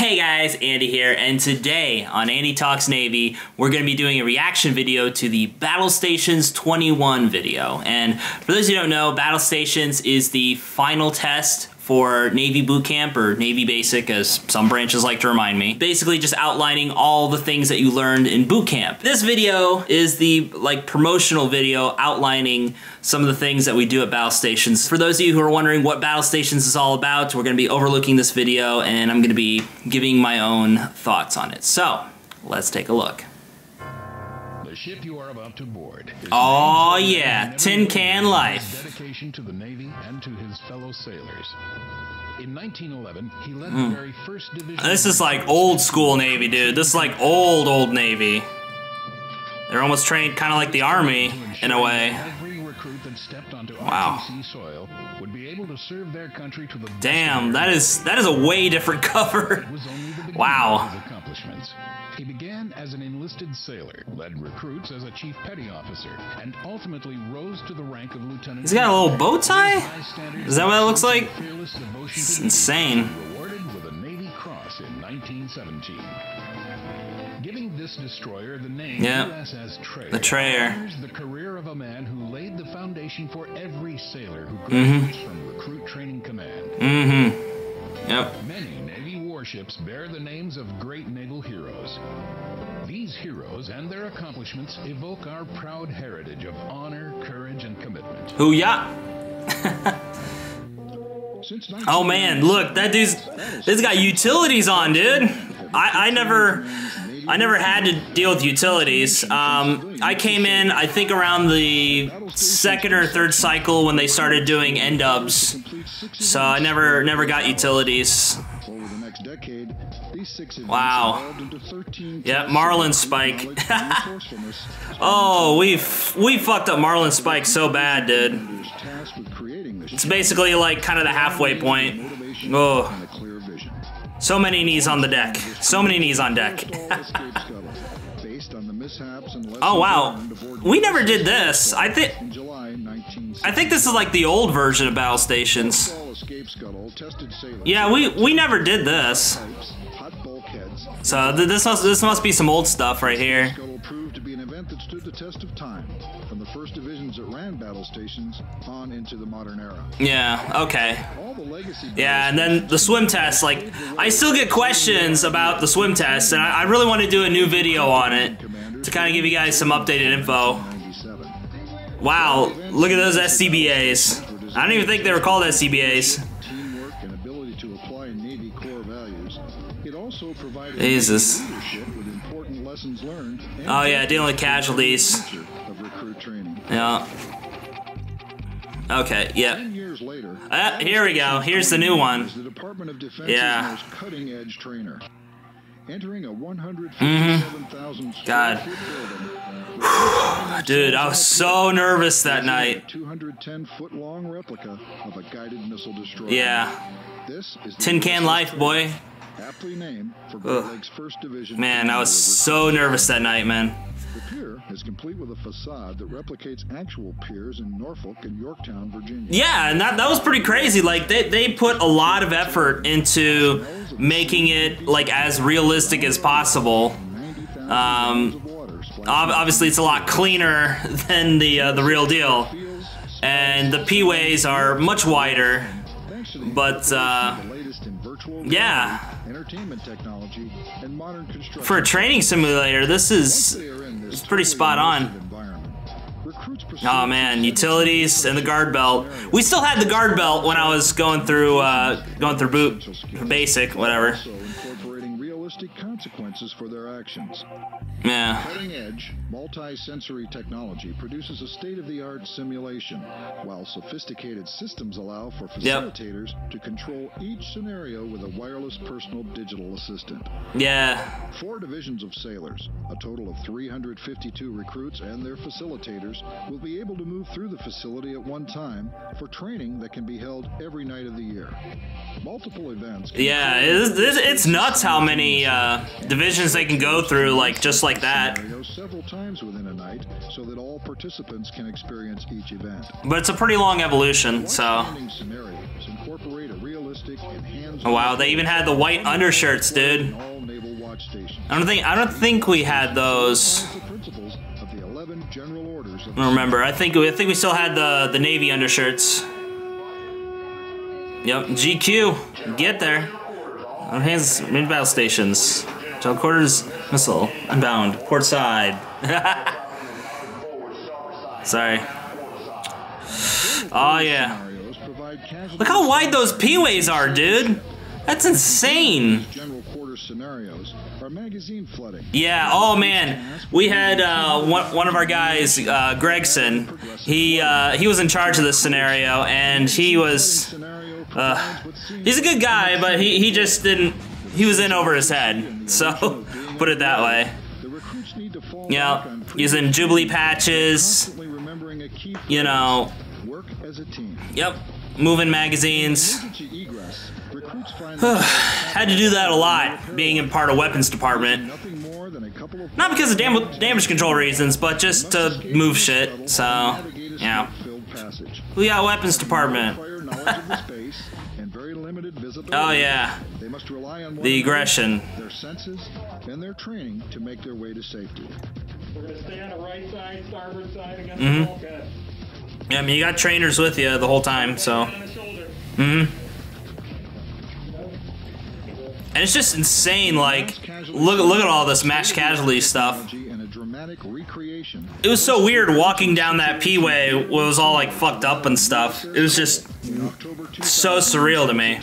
Hey guys, Andy here, and today on Andy Talks Navy, we're going to be doing a reaction video to the Battle Stations 21 video. And for those who don't know, Battle Stations is the final test for Navy Boot Camp or Navy Basic, as some branches like to remind me. Basically, just outlining all the things that you learned in boot camp. This video is the like promotional video outlining some of the things that we do at Battle Stations. For those of you who are wondering what Battle Stations is all about, we're going to be overlooking this video and I'm going to be giving my own thoughts on it. So, let's take a look. The ship you are about to board. Oh yeah, Tin Can Life. Dedication to the Navy and to his fellow sailors. In 1911, he led Hmm. the very first division. This is like old school Navy, dude. This is like old, old Navy. They're almost trained kind of like the Army in a way. Recruit that stepped onto Wow. RTC soil would be able to serve their country to the Damn, that is that is a way different cover. Was only the Wow. accomplishments. He began as an enlisted sailor, led recruits as a chief petty officer, and ultimately rose to the rank of lieutenant. He's got a little bow tie? Is that what it looks like? It's insane. Rewarded with a Navy Cross in 1917. Giving this destroyer the name Yeah. USS Trayer. The Trayer. the career of a man who laid the foundation for every sailor who Mm-hmm. from Recruit Training Command. Mm-hmm. Yep. Many Navy warships bear the names of great naval heroes. These heroes and their accomplishments evoke our proud heritage of honor, courage, and commitment. Who ya? Oh man, look, that dude's this got utilities on, dude. I, I never I never had to deal with utilities. Um, I came in, I think around the second or third cycle when they started doing end dubs. So I never never got utilities. Wow. Yeah, into 13 Yep, tests Marlin Spike. Oh, we we fucked up Marlin Spike so bad, dude. It's basically like kind of the halfway point. Oh, so many knees on the deck. So many knees on deck. Oh wow, we never did this. I think in July 1960. I think this is like the old version of battle stations. Yeah, we we never did this. So th- this must this must be some old stuff right here. Event that stood the test of time, from the first divisions that ran battle stations on into the modern era. Yeah. Okay. All the legacy Yeah, and then the swim test. Like, I still get questions about the swim test, and I, I really want to do a new video on it to kind of give you guys some updated info. Wow, look at those SCBAs. I don't even think they were called SCBAs. Teamwork and ability to apply Navy core values. It also provided Jesus. Leadership with important lessons learned. Oh yeah, dealing with casualties. of recruit training. Yeah. Okay. yeah. Ten years later, Ah, here we go. Here's the new one. the Department of Defense's Yeah. most cutting-edge trainer. Entering a 157,000 Mm-hmm. God. square foot building. Dude, I was so nervous that night. 210 foot long replica of a guided missile destroyer. Yeah. Tin can life, boy. Aptly named for Great Lakes First Division. Man, I was so nervous that night, man. The pier is complete with a facade that replicates actual piers in Norfolk and Yorktown, Virginia. Yeah, and that, that was pretty crazy. Like they, they put a lot of effort into making it like as realistic as possible. Um, gallons of water splashed Ob- obviously, it's a lot cleaner than the uh, the real deal, and the P-ways are much wider. thanks to the But uh, the latest in virtual yeah, entertainment technology, and modern construction. for a training simulator, this is They are in this pretty spot on. immersive environment. Recruits proceed Oh man, utilities and the guard belt. We still had the guard belt when I was going through uh, going through boot basic, whatever. Realistic consequences for their actions. Yeah. Cutting edge, multi sensory technology produces a state of the art simulation, while sophisticated systems allow for facilitators to control each scenario with a wireless personal digital assistant. Yeah. Four divisions of sailors, a total of 352 recruits and their facilitators, will be able to move through the facility at one time for training that can be held every night of the year. Multiple events. Yeah, it's, it's, nuts how many many uh, divisions they can go through, like just like that. Several times within a night, so that all participants can experience each event. But it's a pretty long evolution, so. Oh wow, they even had the white undershirts, dude. I don't think I don't think we had those. Remember, I think I think we still had the the navy undershirts. Yep, GQ, get there. Hands, mid battle stations. Teleporters, missile, inbound, port side. Sorry. Oh yeah. Look how wide those P-ways are, dude. That's insane. Yeah, oh man. We had uh, one, one of our guys, uh, Gregson, he, uh, he was in charge of this scenario, and he was... Uh, he's a good guy, but he, he just didn't... He was in over his head, so put it that way. Yeah, using Jubilee patches, you know... Yep, moving magazines. Had to do that a lot, being in part of weapons department. Not because of dam damage control reasons, but just to move shit, so, yeah. We got weapons department. Oh yeah. They must rely on the aggression. Their senses and their training to make their way to safety. We're gonna stay on the right side, starboard side against mm -hmm. the yeah, I mean, you got trainers with you the whole time, so. Mm hmm. And it's just insane, like, look, look at all this mass casualty stuff. It was so weird walking down that P-way, it was all, like, fucked up and stuff. It was just so surreal to me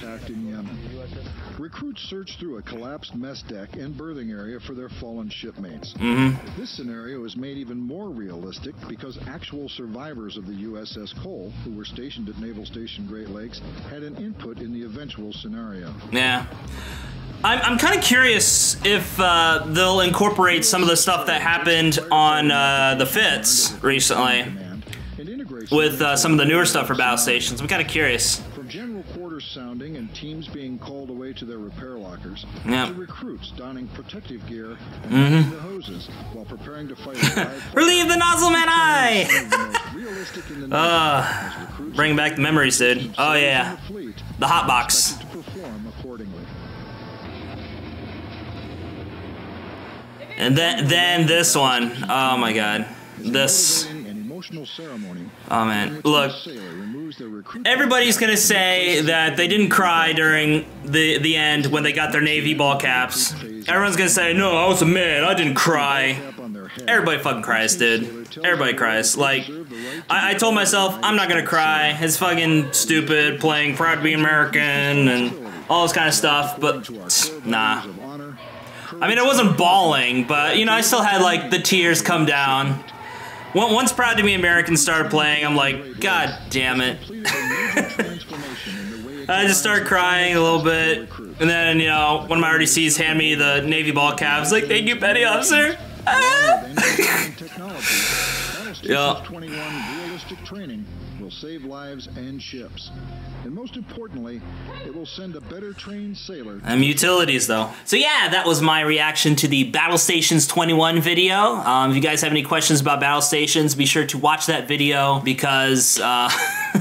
Recruits search through a collapsed mess deck and berthing area for their fallen shipmates. Mm-hmm. This scenario is made even more realistic because actual survivors of the USS Cole, who were stationed at Naval Station Great Lakes, had an input in the eventual scenario. Yeah. I'm, I'm kind of curious if uh, they'll incorporate some of the stuff that happened on uh, the Fitz recently with uh, some of the newer stuff for battle stations. I'm kind of curious sounding and teams being called away to their repair lockers, yep. to recruits donning protective gear and mm-hmm. the hoses while preparing to fight. Relieve the nozzle man eye! uh, bring back the memories, dude. Oh yeah, the hot box. And then, then this one. Oh my god, this. Oh man, look. Everybody's gonna say that they didn't cry during the the end when they got their navy ball caps. Everyone's gonna say, "No, I was a man. I didn't cry." Everybody fucking cries, dude. Everybody cries. Like, I, I told myself I'm not gonna cry. It's fucking stupid playing Proud to Be American and all this kind of stuff. But nah. I mean, I wasn't bawling, but you know, I still had like the tears come down. Once Proud to Be American started playing, I'm like, God damn it. I just start crying a little bit. And then, you know, one of my RDCs hand me the Navy ball caps. Like, thank you, Petty Officer. Ah! yeah will save lives and ships. And most importantly, it will send a better trained sailor. Um, utilities though. So yeah, that was my reaction to the Battle Stations 21 video. Um, if you guys have any questions about Battle Stations, be sure to watch that video because uh,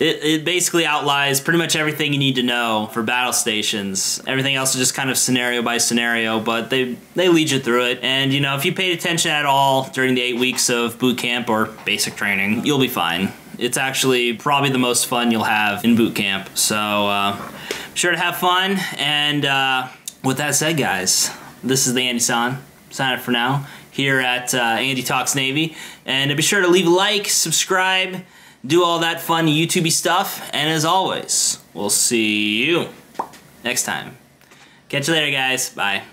it, it basically outlines pretty much everything you need to know for battle stations. Everything else is just kind of scenario by scenario, but they they lead you through it. And you know, if you paid attention at all during the eight weeks of boot camp or basic training, you'll be fine. It's actually probably the most fun you'll have in boot camp. So uh, sure to have fun. And uh, with that said, guys, this is the Andy San. Sign up for now here at uh, Andy Talks Navy. And be sure to leave a like, subscribe, do all that fun YouTubey stuff. And as always, we'll see you next time. Catch you later, guys. Bye.